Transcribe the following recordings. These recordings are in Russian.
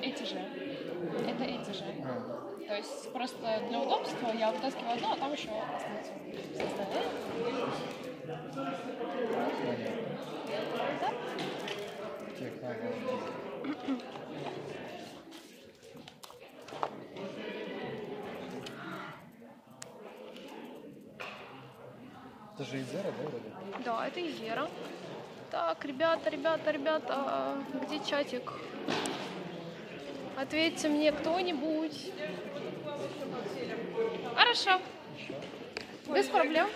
эти же. Это эти же. А, То есть просто для удобства я вытаскиваю одно, а там еще остальные. Да? технологии. Это же Изера, да, вроде? Да, это Изера. Так, ребята, ребята, ребята, где чатик? Ответьте мне кто-нибудь. Хорошо. Без проблем.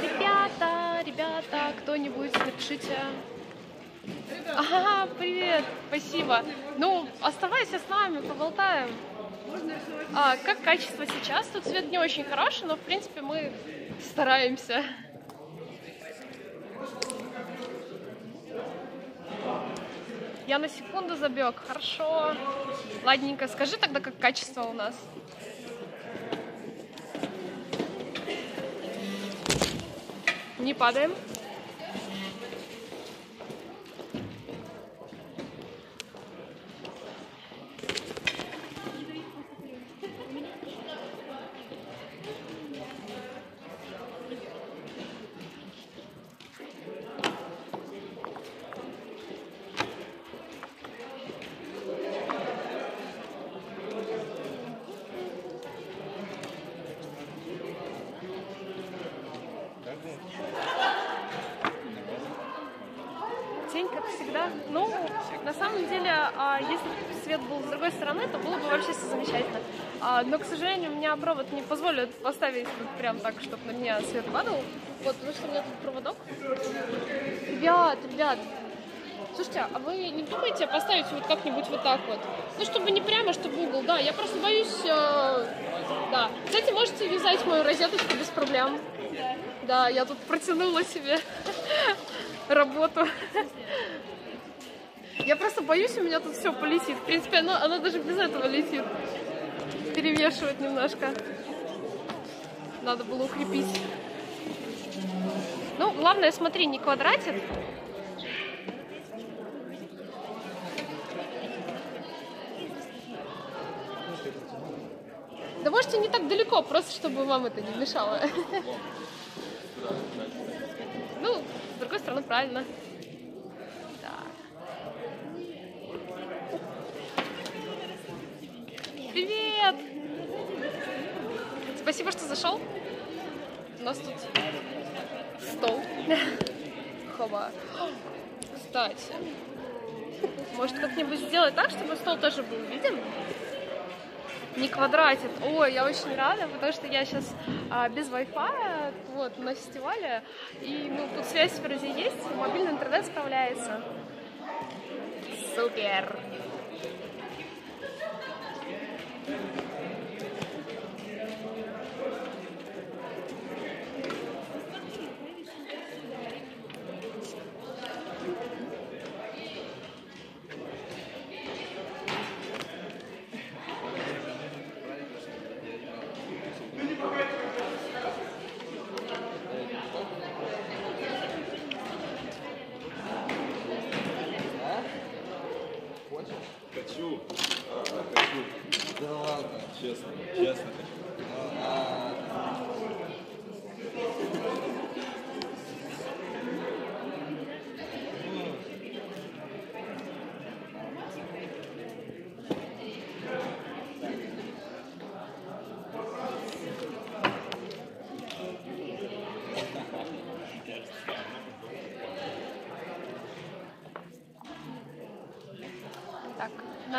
Ребята, ребята, кто-нибудь напишите. Ага, привет, спасибо. Ну, оставайся с нами, поболтаем. А, как качество сейчас? Тут свет не очень хороший, но в принципе мы стараемся. Я на секунду забег. Хорошо. Ладненько, скажи тогда, как качество у нас. Не падаем. Всегда. Ну, на самом деле, а, если бы свет был с другой стороны, то было бы вообще все замечательно. А, но, к сожалению, у меня провод не позволит поставить тут прям так, чтобы на меня свет падал. Вот, потому что у меня тут проводок. Ребят, ребят, Слушайте, а вы не думаете поставить вот как-нибудь вот так вот? Ну, чтобы не прямо, чтобы угол, да. Я просто боюсь, э, да. Кстати, можете вязать мою розеточку без проблем. Да, я тут протянула себе работу. Я просто боюсь, у меня тут все полетит. В принципе, оно, оно даже без этого летит. Перевешивает немножко. Надо было укрепить. Ну, главное, смотри, не квадратит. Да можете не так далеко, просто чтобы вам это не мешало. Ну, с другой стороны, правильно. Да. Привет! Спасибо, что зашел. У нас тут стол. Хоба. Кстати, может как-нибудь сделать так, чтобы стол тоже был виден? не квадратит. Ой, я очень рада, потому что я сейчас а, без Wi-Fi вот, на фестивале. И ну, тут связь вроде есть, мобильный интернет справляется. Супер!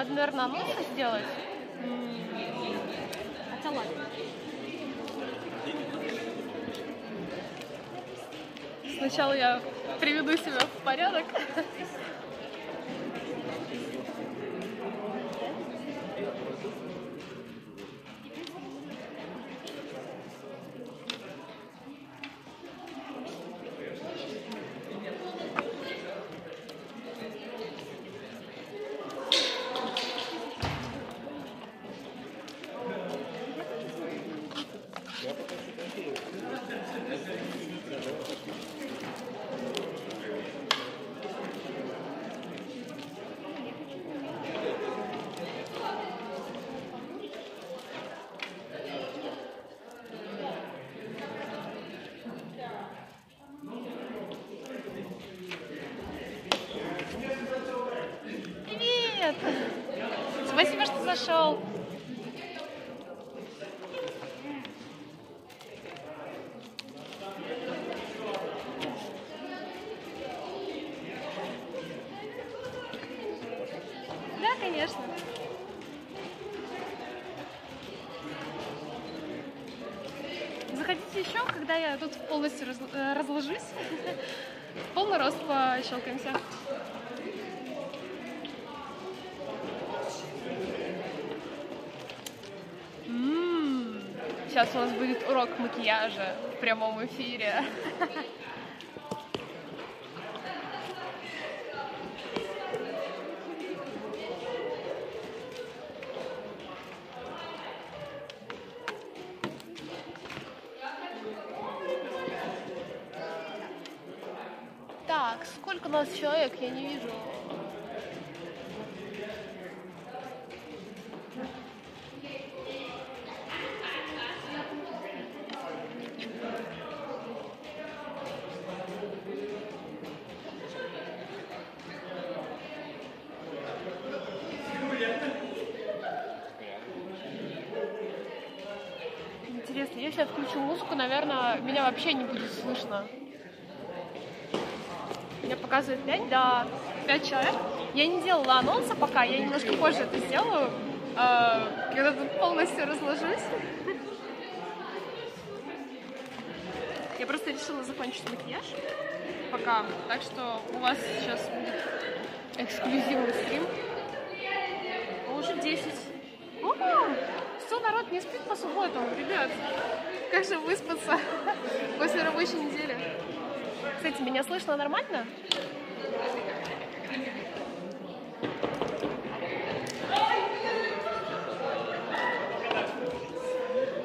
Надо, наверное, анонсы сделать. Хотя ладно. Сначала я приведу себя в порядок. привет. Спасибо, что зашел. Да, конечно. Заходите когда я тут полностью э, разложусь. Полный рост пощелкаемся. М, Сейчас у нас будет урок макияжа в прямом эфире. я не вижу. Интересно, если я включу музыку, наверное, меня вообще не будет слышно. Мне показывает 5, да, 5 человек. Я не делала анонса пока, я немножко позже это сделаю, э, когда тут полностью разложусь. Я просто решила закончить макияж пока, так что у вас сейчас будет эксклюзивный стрим. А Уже 10. О, все, народ не спит по субботам, ребят. Как же выспаться после рабочей недели? Кстати, меня слышно нормально?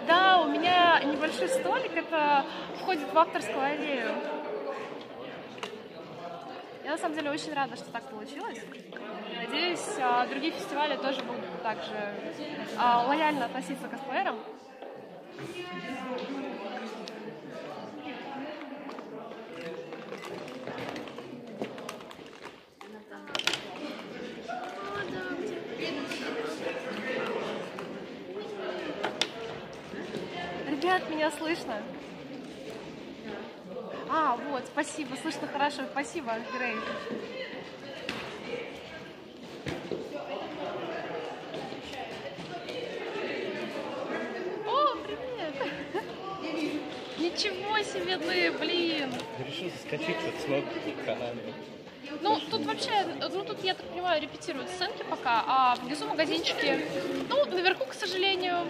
Да, у меня небольшой столик, это входит в авторскую аллею. Я на самом деле очень рада, что так получилось. Надеюсь, а, другие фестивали тоже будут также а, лояльно относиться к косплеерам. Ребят, меня слышно? А, вот, спасибо, слышно хорошо, спасибо, Грей. О, привет! Ничего себе ты, блин! Решил заскочить, что-то смотрю в канале. Ну, тут вообще, ну, тут, я так понимаю, репетируют сценки пока, а внизу магазинчики. Ну, наверху, к сожалению,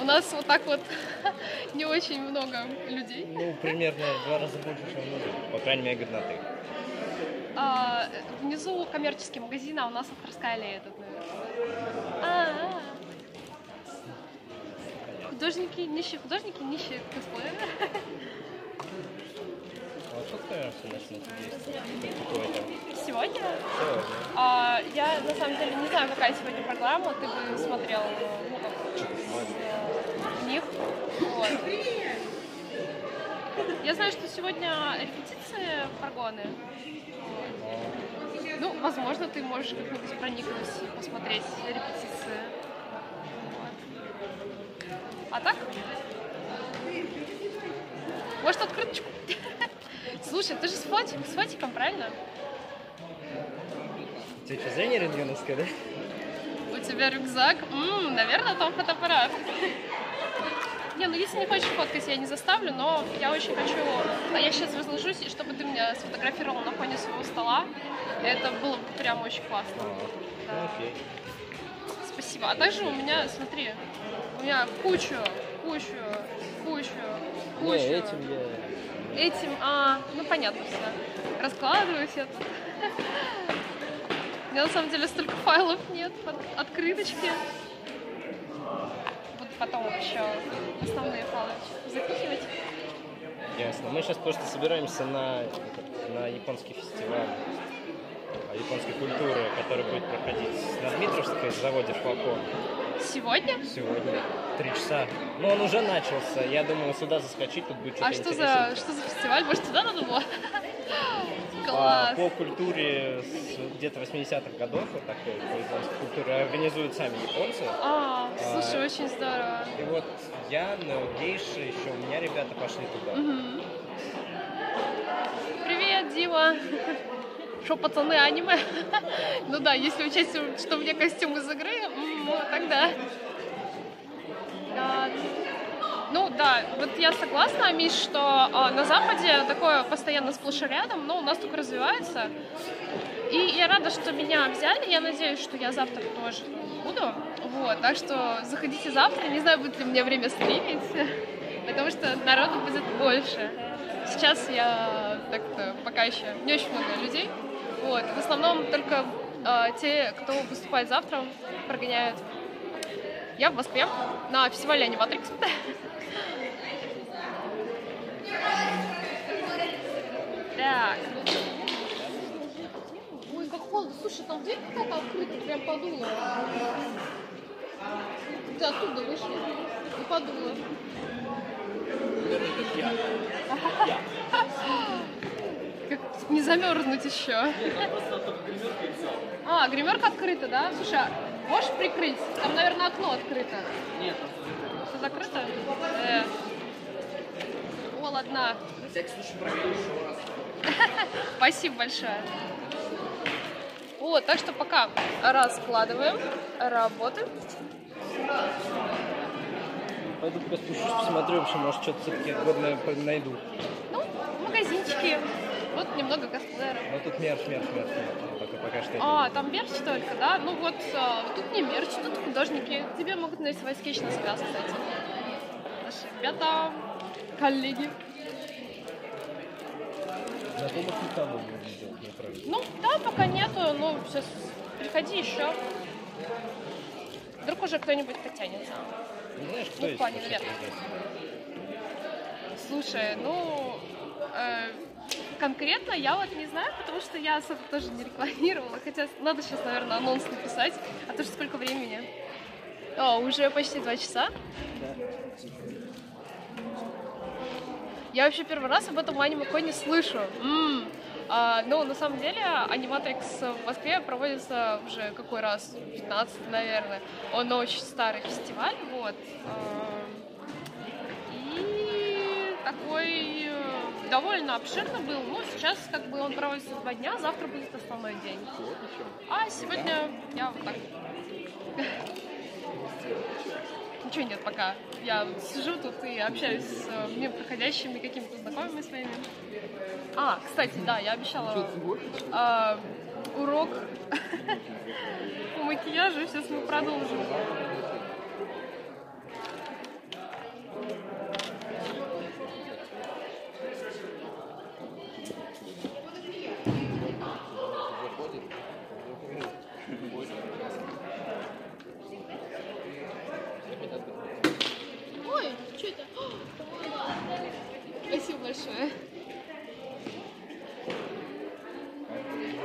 у нас вот так вот не очень много людей. Ну, примерно в два раза больше, чем нужно. По крайней мере, годноты. А, внизу коммерческий магазин, а у нас авторская аллея тут наверху. А, а. Художники, нищие художники, нищие косплееры. А что ты Сегодня. а, я на самом деле не знаю, какая сегодня программа. Ты бы смотрел ну, как, них. Вот. Я знаю, что сегодня репетиции Фаргоны. Ну, возможно, ты можешь как-нибудь проникнуть и посмотреть репетиции. Вот. А так? Может, открыточку? Слушай, ты же с, фотик, с фотиком, правильно? У тебя что, зрение рентгеновское, да? У тебя рюкзак? М, наверное, там фотоаппарат. Не, ну если не хочешь фоткать, я не заставлю, но я очень хочу... А я сейчас разложусь, и чтобы ты меня сфотографировал на фоне своего стола. Это было бы прям очень классно. А, ну окей. Спасибо. А также у меня, смотри, у меня кучу, кучу, кучу, кучу. Не, этим я... Этим, а, ну понятно все. Раскладываю все тут. У меня на самом деле столько файлов нет, под открыточки. Потом еще основные файлы запихивать. Ясно. Мы сейчас просто собираемся на, на японский фестиваль а, японской культуры, который будет проходить на Дмитровской заводе Флакон Сегодня? сегодня. Три часа. Но он уже начался. Я думаю, сюда заскочить, тут будет что-то А что за, что за фестиваль? Может, туда надо было? Класс. по культуре с где-то 80-х годов, вот такой, по японской культуре, организуют сами японцы. А, слушай, очень здорово. И вот я, на гейши, еще у меня ребята пошли туда. Мгм. Привет, Дима. Что, пацаны, аниме? Ну да, если учесть, что у меня костюм из игры, тогда. А, Ну да, вот я согласна, Миш, что а, на Западе такое постоянно сплошь и рядом, но у нас только развивается. И я рада, что меня взяли, я надеюсь, что я завтра тоже буду. Вот, так что заходите завтра, не знаю, будет ли меня время стримить, потому что народу будет больше. Сейчас я так-то пока еще не очень много людей. Вот, в основном только а, те, кто выступает завтра, прогоняют. Я в Москве на фестивале Аниматрикс. Так. Ой, как холодно. Слушай, там дверь какая-то открыта, прям подуло. Ты оттуда вышел и подуло. Как не замерзнуть еще. А, гримерка открыта, да? Слушай, а можешь прикрыть? Там, наверное, окно открыто. Нет. Все закрыто? Э. Холодно. Спасибо большое. Вот, так что пока раскладываем, работаем. Пойду пока спущусь, посмотрю, вообще, может, что-то все-таки годное найду. Ну, магазинчики. Вот немного косплееров. Но тут мерч, мерч, мерч, мерч. Пока, пока что. А, там мерч только, да? Ну вот, а, тут не мерч, тут художники. Тебе могут нарисовать скетч на себя, кстати. Наши ребята, коллеги. Знакомых не там можно сделать, не. Ну, да, пока нету, ну, сейчас приходи еще. Вдруг уже кто-нибудь потянется. Не знаешь, кто Ну, в есть? плане, здесь? Слушай, ну, э, конкретно я вот не знаю, потому что я особо тоже не рекламировала. Хотя надо сейчас, наверное, анонс написать. А то что сколько времени? О, уже почти два часа. Я вообще первый раз об этом аниме-коне слышу. М. А, ну, на самом деле, Аниматрикс в Москве проводится уже какой раз? 15, наверное. Он очень старый фестиваль, вот. А, И такой э, довольно обширно был. Ну, сейчас как бы он проводится два дня, завтра будет основной день. А сегодня я вот так. Ничего нет пока. Я вот сижу тут и общаюсь с э, мимо проходящими какими-то знакомыми своими. А, кстати, да, я обещала а, урок по макияжу. Сейчас мы продолжим. Ой, что это? Спасибо большое.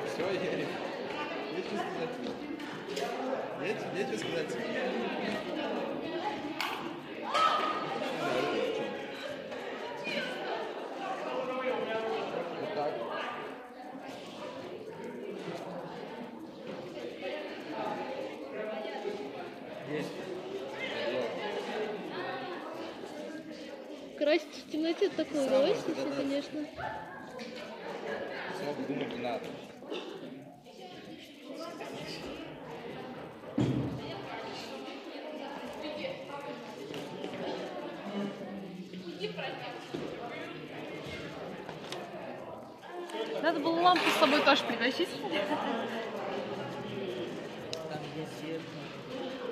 Все, Ярик. Нечего сказать. Нечего, нечего сказать. Вот так. Есть. Такое Самое удовольствие, конечно. Особо думать не надо. Надо было лампу с собой тоже притащить.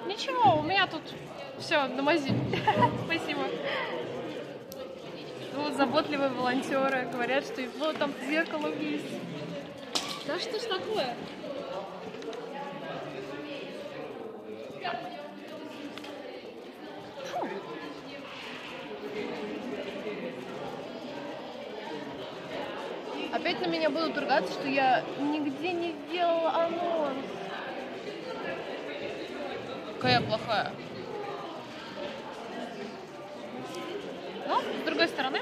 Ничего, у меня тут все на мази. Спасибо. Вот заботливые волонтеры говорят, что вот там зеркало есть. Да что ж такое? Опять на меня будут ругаться, что я нигде не сделала анонс. Какая я плохая. Но, с другой стороны,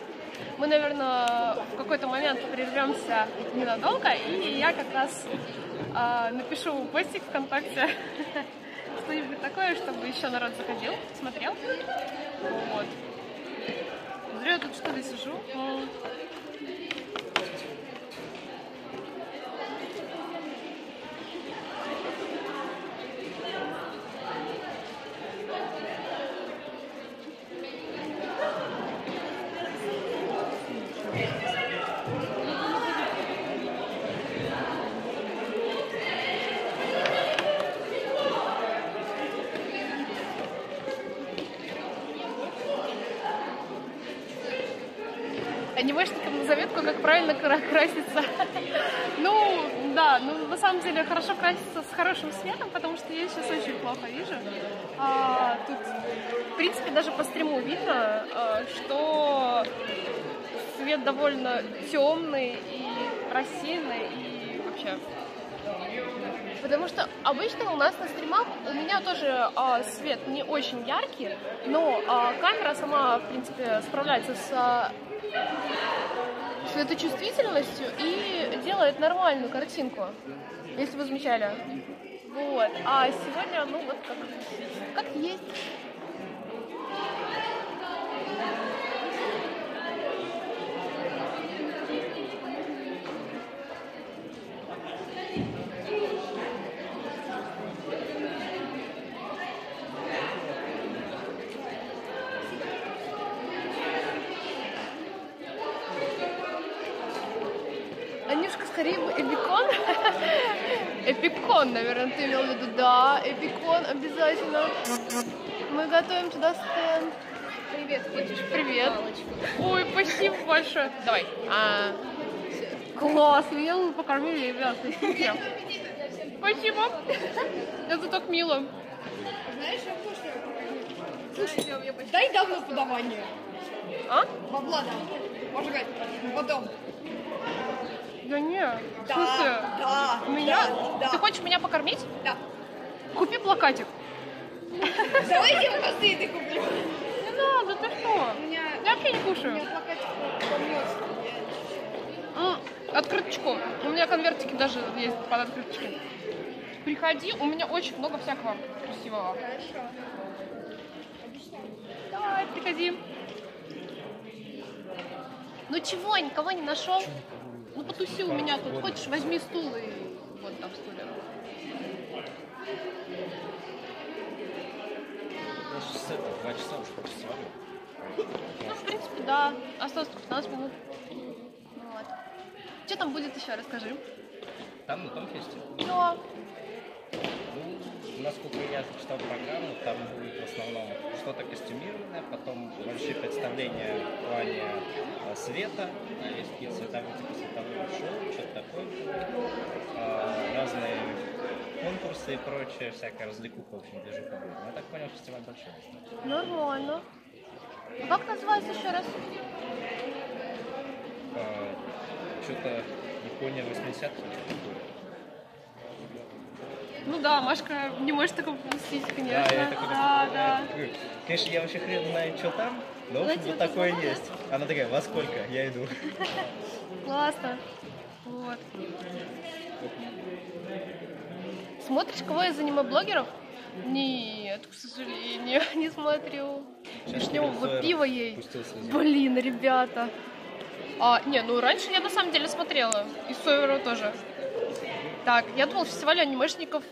мы, наверное, в какой-то момент прервемся ненадолго, и я как раз а, напишу постик ВКонтакте, что-нибудь такое, чтобы еще народ заходил, смотрел. Вот. Зря я тут что ли сижу. Анимешникам на заметку, как правильно кра- краситься. Ну, да, ну на самом деле хорошо краситься с хорошим светом, потому что я сейчас очень плохо вижу. А, тут, в принципе, даже по стриму видно, а, что свет довольно темный и рассеянный, и вообще Потому что обычно у нас на стримах у меня тоже а, свет не очень яркий, но а, камера сама, в принципе, справляется с а, светочувствительностью и делает нормальную картинку, если вы замечали. Вот. А сегодня, ну вот как, как есть. Анюшка, скорее бы эпикон. Эпикон, наверное, ты имел в виду. Да, эпикон обязательно. Мы готовим туда стенд. Привет, хочешь? Привет. Ой, спасибо большое. Давай. А, класс, меня покормили, ребят. спасибо. Это так мило. Знаешь, я кушаю. Слушай, дай давно подавание. А? Бабла. Можно говорить, потом. Да не. В Да, смысле? да, Меня? да, Ты хочешь меня покормить? Да. Купи плакатик. Давайте я простые ты куплю. Не надо, ты что? У меня, Я вообще не у кушаю. меня плакатик помётся. М, Открыточку. У меня конвертики даже есть под открыточки. Приходи, у меня очень много всякого красивого. Хорошо. Давай, приходи. Ну чего, никого не нашел? Ну потуси у меня тут. Хочешь, возьми стул и вот там стулья. Два часа уже почти свалю. Ну, в принципе, да. Осталось 15 минут. Вот. Что там будет еще, расскажи. Там, на том фесте. Да. Ну, насколько я читал программу, там будет в основном что-то костюмированное, потом большие представления в плане э, света, есть какие-то световые, типа световое шоу, что-то такое. А, разные конкурсы и прочее, всякая развлекуха очень движуха будет. Но я так понял, фестиваль большой. Нормально. А как называется еще раз? А, что-то Япония 80-х. Ну да, Машка не может такого пропустить, конечно. Да, я такой, да, да. Конечно, я вообще хрен знаю, что там, но в общем, Давайте вот такое посмотрим. есть. Она такая, во сколько? Я иду. Классно. Вот. Смотришь кого из аниме-блогеров? Нет, к сожалению, не смотрю. Вишневого пива ей. Блин, ребята. А, не, ну раньше я на самом деле смотрела. И Сойеру тоже. Так, я думал, фестиваль анимешников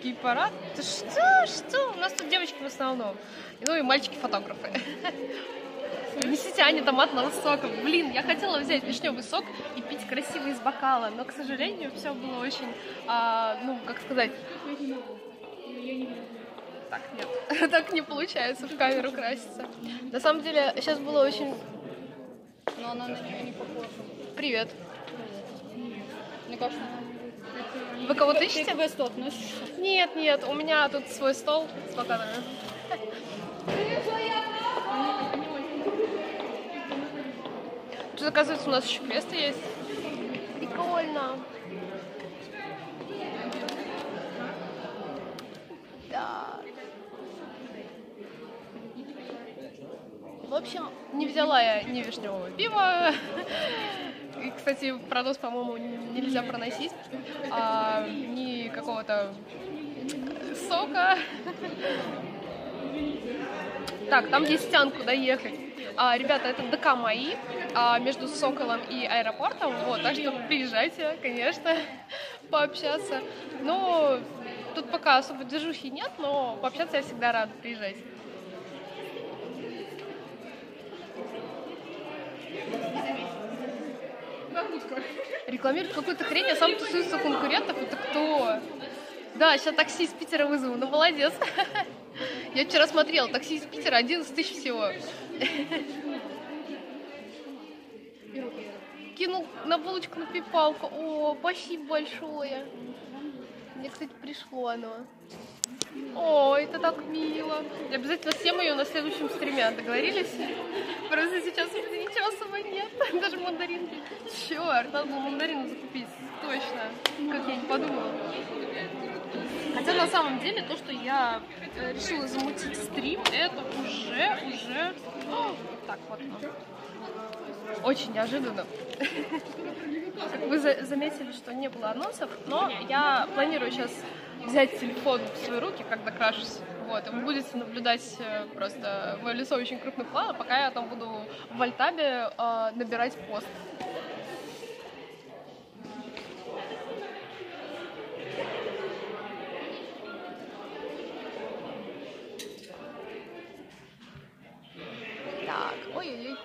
гей-парад. Что, что? У нас тут девочки в основном. Ну и мальчики-фотографы. Несите Ане томатного сока. Блин, я хотела взять вишневый сок и пить красиво из бокала, но, к сожалению, все было очень, а, ну, как сказать... Так, нет, так не получается в камеру краситься. На самом деле, сейчас было очень... Но она на нее не похожа. Привет. Мне кажется, Вы кого-то ты ищете? к Весту относишься? Нет, нет, у меня тут свой стол с плакатами. Тут, оказывается, у нас еще квесты есть. Прикольно. Да. В общем, не взяла я ни вишневого пива. И, кстати, продос, по-моему, нельзя проносить. А, ни какого-то сока. Так, там есть стян, куда ехать. А, ребята, это ДК мои а, между Соколом и аэропортом. Вот, так что приезжайте, конечно, пообщаться. Но тут пока особо движухи нет, но пообщаться я всегда рада. Приезжайте. Рекламирует какую-то хрень, а сам тусуется конкурентов. Это кто? Да, сейчас такси из Питера вызову. Ну, молодец. Я вчера смотрела, такси из Питера 11 тысяч всего. Кинул на булочку на пипалку. О, спасибо большое. Мне, кстати, пришло оно. О, это так мило. Я обязательно съем ее на следующем стриме. Договорились? Просто сейчас ничего особо нет. Даже мандаринки. Черт, надо было мандарину закупить. Точно. Как я не подумала. Хотя на самом деле то, что я э, решила замутить стрим, это уже, уже... так, вот. Очень неожиданно. Вы за заметили, что не было анонсов, но я планирую сейчас взять телефон в свои руки, когда крашусь. Вот, и вы будете наблюдать э, просто мое лицо очень крупным планом, пока я там буду в Альтабе э, набирать пост. Так, ой-ой-ой.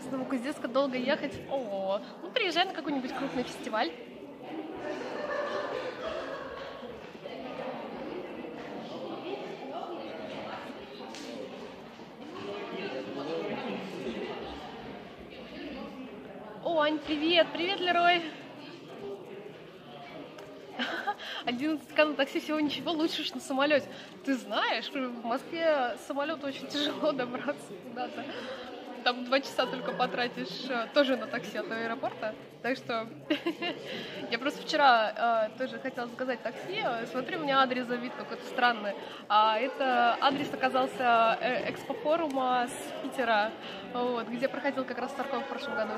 С Новокузнецка долго ехать. О, ну приезжай на какой-нибудь крупный фестиваль. О, Ань, привет! Привет, Лерой! 11 к на такси всего ничего лучше, что на самолете. Ты знаешь, в Москве самолет очень тяжело добраться куда-то. Там два часа только потратишь э, тоже на такси от аэропорта. Так что я просто вчера э, тоже хотела заказать такси. Смотрю, у меня адрес забит какой-то странный. А это адрес оказался э, экспофорума с Питера, вот, где проходил как раз Старков в прошлом году.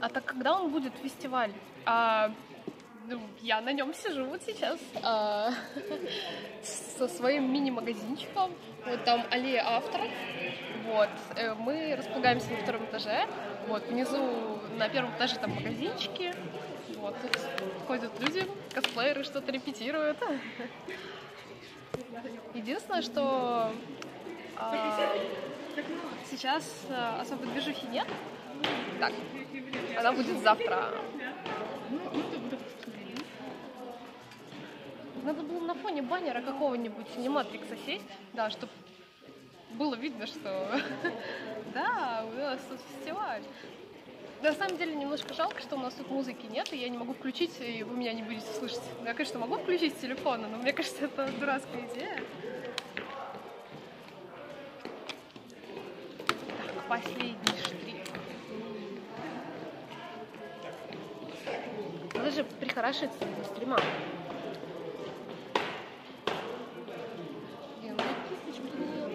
А так когда он будет фестиваль? А, ну, я на нем сижу вот сейчас а, со своим мини-магазинчиком. Вот там аллея авторов. Вот. Э, Мы располагаемся на втором этаже. Вот внизу на первом этаже там магазинчики. Вот тут ходят люди, косплееры что-то репетируют. Единственное, что а, сейчас а, особо движухи нет. Так, она будет завтра. Надо было на фоне баннера какого-нибудь аниматрикса сесть, да, чтобы было видно, что да, у нас тут фестиваль. На самом деле немножко жалко, что у нас тут музыки нет, и я не могу включить, и вы меня не будете слышать. Я, конечно, могу включить с телефона, но мне кажется, это дурацкая идея. Так, последний прихорошиться для стрима. Блин, у меня кисточки нет.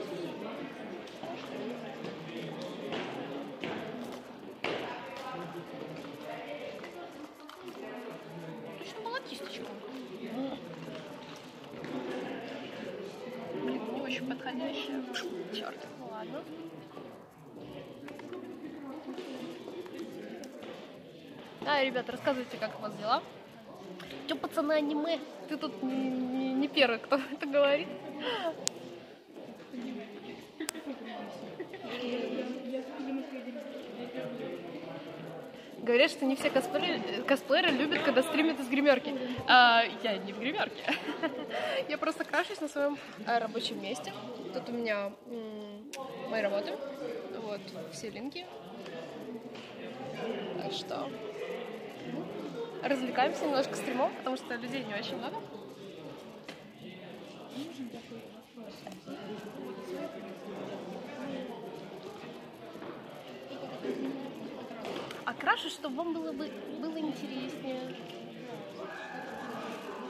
Точно была кисточка. Блин, не очень подходящая. Черт. Ладно. Да, ребята, рассказывайте, как у вас дела. Че, пацаны, аниме? Ты тут не, не- не первый, кто это говорит. Говорят, что не все косплееры, косплееры любят, когда стримят из гримерки. А, я не в гримерке. Я просто крашусь на своем э, рабочем месте. Тут у меня мои работы. Вот, все линки. Так что развлекаемся немножко стримом, потому что людей не очень много. А крашу, чтобы вам было бы было интереснее.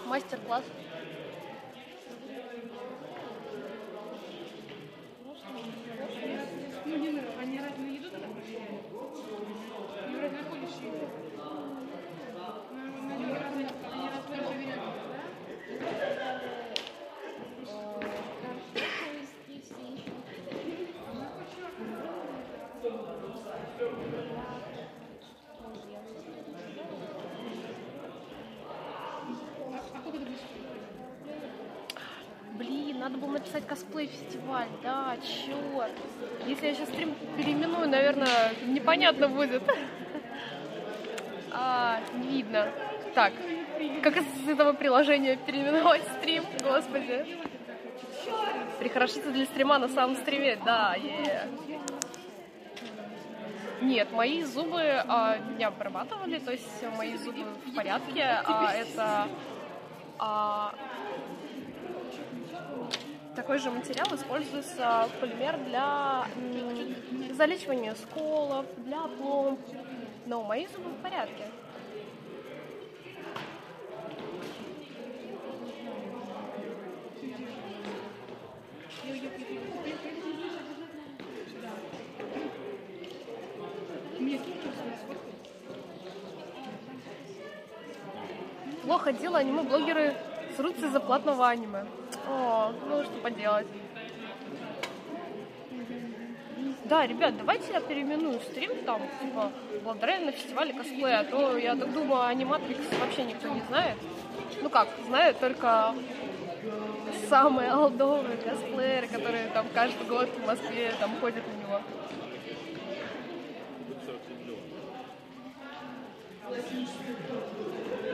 Мастер-класс. Ну, не надо. Они разве на еду тогда пошли? Ну, разве ходишь еду? Ну, они разве они разве проверяют, да? А а сколько ты будешь? Написать косплей-фестиваль. Да, черт. Если я сейчас стрим переименую, наверное, непонятно будет. А, не видно. Так, как из этого приложения переименовать стрим? Господи. Прихорошиться для стрима на самом стриме, да, е. Нет, мои зубы а, не обрабатывали, то есть мои зубы в порядке, а это а, такой же материал используется полимер для залечивания сколов, для пломб. Но мои зубы в порядке. Плохо дело, аниме-блогеры срутся из-за платного аниме. О, ну что поделать. Да, ребят, давайте я переименую стрим там, типа, Бладрейн на фестивале косплея, а то, я так думаю, аниматрикс вообще никто не знает. Ну как, знают только самые олдовые косплееры, которые там каждый год в Москве там ходят на него.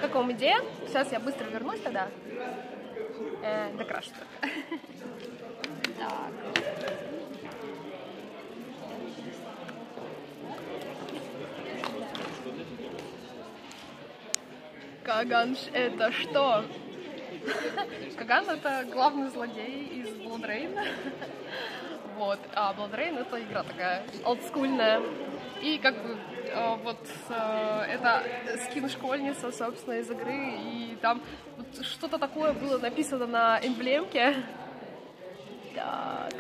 Как вам идея? Сейчас я быстро вернусь тогда. Э, докрашу только. Так. Каганш это что? Каган это главный злодей из Бладрейна. Вот. А Бладрейн это игра такая олдскульная. И как бы вот э, это скин школьница, собственно, из игры. И там вот что-то такое было написано на эмблемке. Так.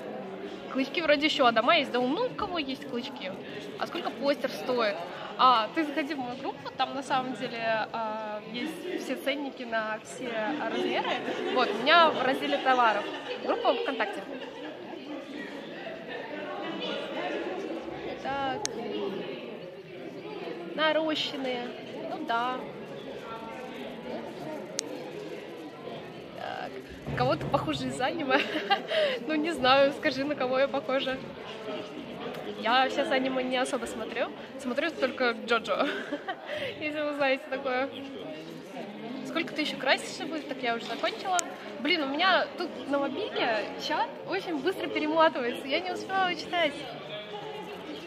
Клычки вроде еще Адама есть. Да ну у кого есть клычки? А сколько постер стоит? А, ты заходи в мою группу, там на самом деле а, есть все ценники на все размеры. Вот, у меня в разделе товаров. Группа ВКонтакте. Так. Нарощенные. Ну да. Кого-то похоже из аниме. ну не знаю, скажи, на кого я похожа. Я сейчас аниме не особо смотрю. Смотрю только Джоджо. Если вы знаете такое. Сколько ты еще красишься будет, так я уже закончила. Блин, у меня тут на мобильке чат очень быстро перематывается. Я не успеваю читать.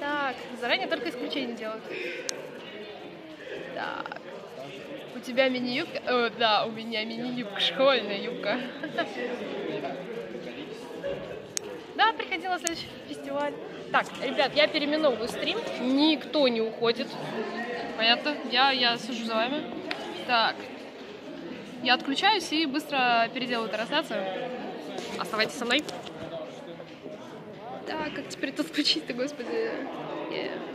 Так, заранее только исключение делают. Так. У тебя мини-юбка? О, да, у меня мини-юбка, школьная юбка. Да, приходи на следующий фестиваль. Так, ребят, я переименовываю стрим. Никто не уходит. Понятно? Я, я сижу за вами. Так. Я отключаюсь и быстро переделаю трансляцию. Оставайтесь со мной. Так, как теперь это включить-то, господи? Yeah.